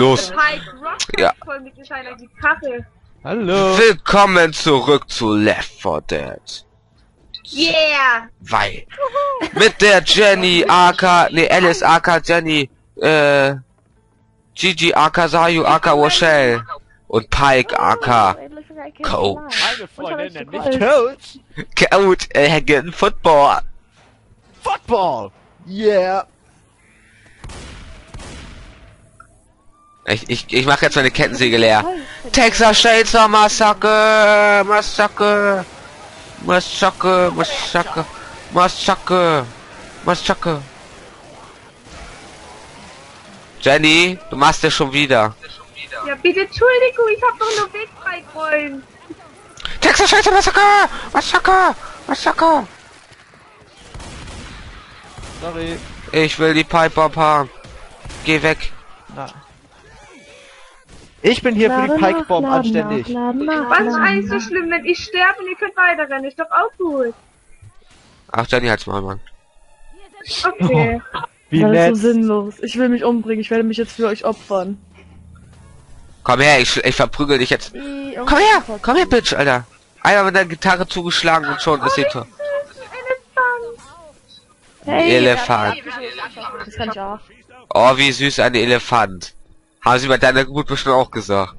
Los. Ja. Gitarre. Hallo. Willkommen zurück zu Left 4 Dead. Yeah! Weil. Mit der Jenny AK, nee, Alice AK Jenny, äh, Gigi AK Sayu AK Rochelle und Pike AK Coach. Meine Freundin nennt mich Coach. Coach Hagen Football. Football. Yeah. Ich, ich, ich mache jetzt meine Kettensäge leer. Texas Chainsaw Massacre, Massacre, Massacre, Massacre, Massacre, Massacre. Jenny, du machst es schon wieder. Ja, bitte Entschuldigung, ich hab doch nur Weg freigeräumt. Texas Chainsaw Massacre, Massacre, Massacre. Sorry. Ich will die Pipe haben. Geh weg. Ich bin hier für die Pikebomb anständig. Was ist eigentlich so schlimm, wenn ich sterbe und ihr könnt weiterrennen? Ist doch auch gut. Ach, Jenny, halt's mal, Mann. Okay. Wie Das ist nett. so sinnlos. Ich will mich umbringen. Ich werde mich jetzt für euch opfern. Komm her, ich, ich verprügel dich jetzt. Komm her, komm her, Bitch, Alter. Einmal mit der Gitarre zugeschlagen und schon ist sie tot. Hey, Elefant. Das kann ich auch. Oh, wie süß ein Elefant. Haben sie bei deiner Geburt bestimmt auch gesagt.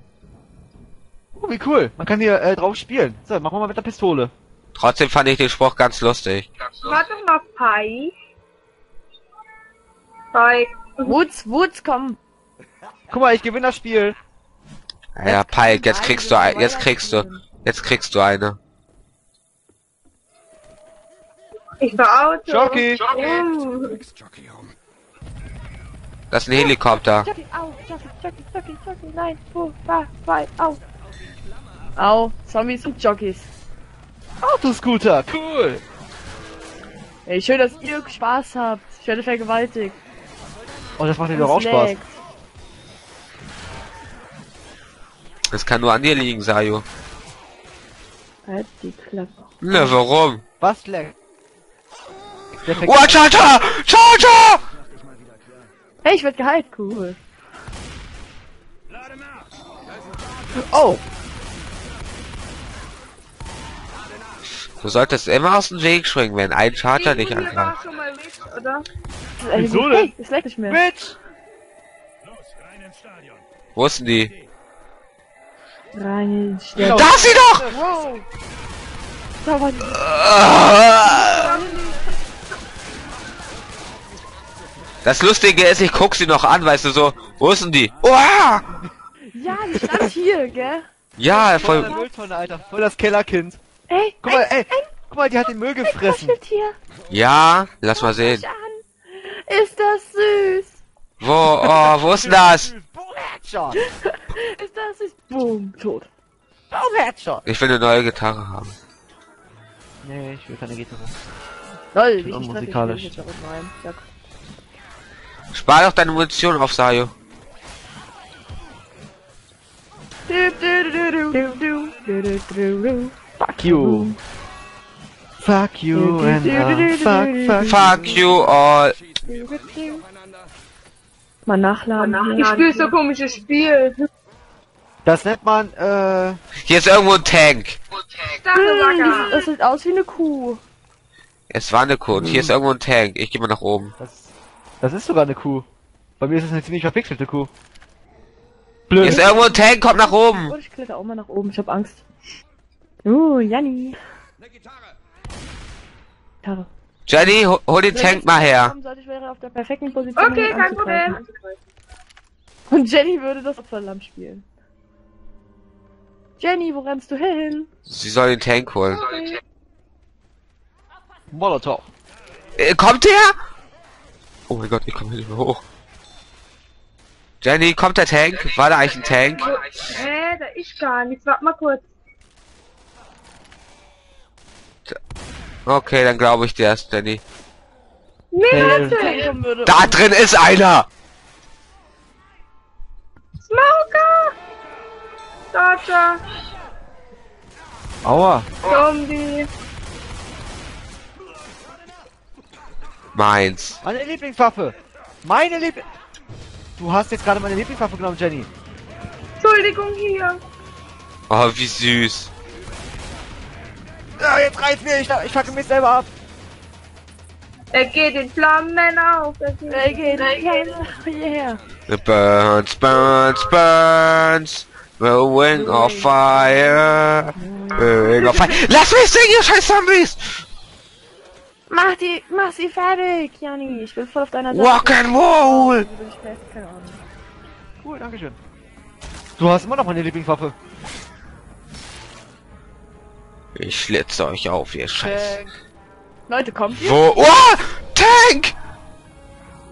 Oh, wie cool. Man kann hier äh, drauf spielen. So, machen wir mal mit der Pistole. Trotzdem fand ich den Spruch ganz lustig. Warte mal, Pike. Pike. Woods, Woods, komm. Guck mal, ich gewinne das Spiel. Ja, Pike, jetzt kriegst du ein, jetzt kriegst du, jetzt kriegst du eine. Ich war Auto. Jockey. Oh. Das ist ein Helikopter. Jockey, au, nein, wo, war, au. Au, Zombies und Jockeys. Autoscooter. Cool. Ey, schön, dass ihr Spaß habt. Ich werde vergewaltigt. Oh, das macht dir doch auch Spaß. Das kann nur an dir liegen, Sayo. Halt die Klappe. Ne, warum? Was lag? Oh, Charger! Charger! Hey, ich werde geheilt, cool. Oh, Du solltest immer aus dem Weg springen, wenn ein Charger dich angreift. oder? Ey, Wieso denn? Es leckt nicht mehr. Bitch. Wo ist denn die? Rein, Genau. Da ist sie doch! Wow. Da war die. Ah! Das Lustige ist, ich guck sie noch an, weißt du so. Wo ist denn die? Uah! Ja, die stand hier, gell? Ja, Voll der voll. Mülltonne, Alter. Voll das Kellerkind. Ey, Guck mal, ey. Guck mal, die hat den Müll gefressen. Ja, lass mal sehen. Ist das süß? Wo, oh, wo ist denn das? Boom Headshot. Ist das süß? Boom, tot. Boom Headshot. Ich will eine neue Gitarre haben. Nee, ich will keine Gitarre. Lol, wie ich musikalisch. Jetzt Spar doch deine Munition auf, Sayo. Fuck you. Fuck you and uh, fuck, fuck, fuck you all. Mal nachladen. Ich spiele so komisches Spiel. Das nennt man, äh... Hier ist irgendwo ein Tank. Hm, das sieht aus wie eine Kuh. Es war eine Kuh. Hier ist hm. irgendwo ein Tank. Ich gehe mal nach oben. Das das ist sogar eine Kuh. Bei mir ist es eine ziemlich verpixelte Kuh. Blöd. ist irgendwo ein Tank, kommt nach oben. Oh, ich kletter auch mal nach oben. Ich hab Angst. Uh, Janni. Gitarre. Jenny, hol, hol den Tank mal her. Sollte ich wäre auf der perfekten Position, um Okay, ihn kein. Problem. Und Jenny würde das Opferlamm spielen. Jenny, wo rennst du hin? Sie soll den Tank holen. Molotov. Äh, kommt der? Oh mein Gott, ich komme hier nicht mehr hoch. Jenny, kommt der Tank? War da eigentlich ein Tank? Hä, da ist gar nichts. Warte mal kurz. Okay, dann glaube ich dir erst, Jenny. Nee, Hey. würde. Da drin ist einer! Smoker. Dodger. Aua. Zombie. Meins. Meine Lieblingswaffe. Meine Liebling... Du hast jetzt gerade meine Lieblingswaffe genommen, Jenny. Entschuldigung hier. Oh, wie süß. Ja, jetzt reizt mir, ich, ich facke mich selber ab. Er geht in Flammen auf. Er geht, Ey, geht, geht, yeah. It burns, burns, burns. The wing of fire. The wing of fire. Lass mich singen, ihr scheiß Zombies! Mach die, mach sie fertig, Jani. Ich bin voll auf deiner Seite. Rock and roll! Cool, dankeschön. Du hast immer noch meine Lieblingswaffe. Ich schlitze euch auf, ihr Scheiß. Tank. Leute, kommt ihr? Wo? Oh! Tank!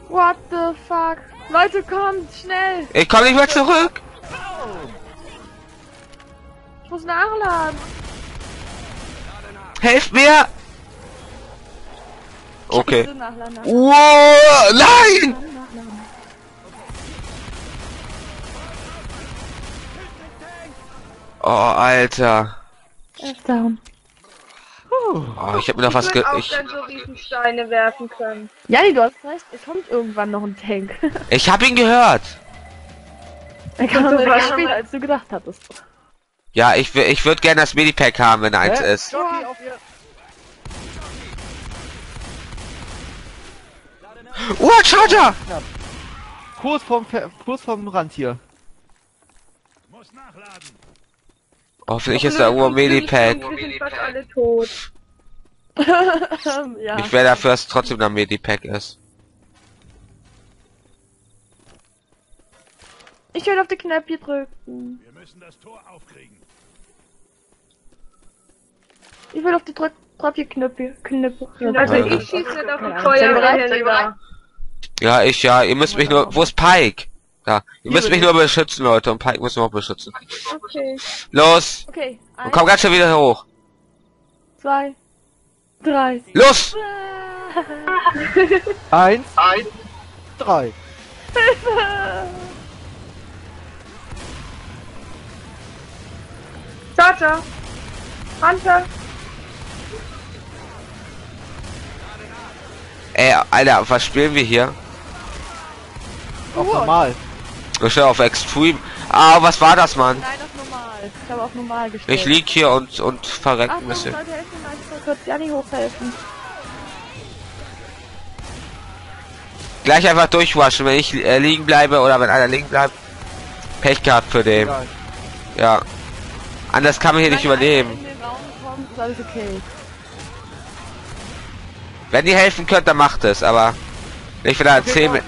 What the fuck? Leute, kommt, schnell. Ich komm nicht mehr zurück! Ich muss nachladen. Helft mir! Okay. Wow! Nein! Oh, Alter. Er down. Oh, ich hab mir noch was ich ge... Ich, so werfen können. Jani, du hast recht. Es kommt irgendwann noch ein Tank. ich hab ihn gehört. Er kam Also, etwas was- später, als du gedacht hattest. Ja, ich, ich würde gerne das Medipack haben, wenn eins ist. Jockey auf Oh, Charger! Kurz vorm, Fe- kurz vorm Rand hier. Hoffentlich ist da irgendwo ein Medipack. Wir sind fast alle tot. ja. Ich wäre dafür, dass trotzdem da ein Medipack ist. Ich will auf die Knöpfe drücken. Wir müssen das Tor aufkriegen. Ich will auf die Knöpfe, Knöpfe. Also ich schieße nicht auf die Ja. Feuerwehrhelfer. Ja, ich ja. Ihr müsst mich nur... Wo ist Pike? Da. Ihr müsst mich nur beschützen, Leute. Und Pike muss noch beschützen. Okay. Los! Okay, Und eins, komm ganz schnell wieder hoch. zwei, drei. Los! Eins, drei. Charger. Hunter. Ey, Alter, was spielen wir hier? Auf normal. Ich auf Extreme. Ah, was war das, Mann? Nein, auf normal. Ich habe auf normal gestellt. Ich lieg hier und, und verreck Ach, ein bisschen. Leute, helfen mir einfach kurz Janni hochhelfen. Gleich einfach durchwaschen, wenn ich äh, liegen bleibe oder wenn einer liegen bleibt. Pech gehabt für den. Egal. Ja. Anders kann man hier nicht Wenn überleben. kommt, okay. Wenn ihr helfen könnt, dann macht es, aber nicht wenn er Okay, 10 raus,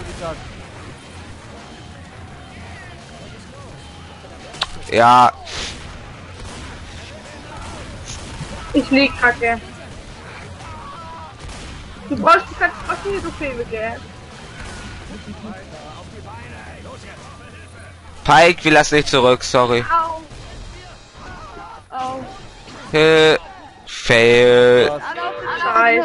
Ja, Ich lieg kacke. Du brauchst, du trotzdem hier so Filme, gell? Pike, wir lassen dich zurück, sorry. Au. Au. Äh, fail. Alle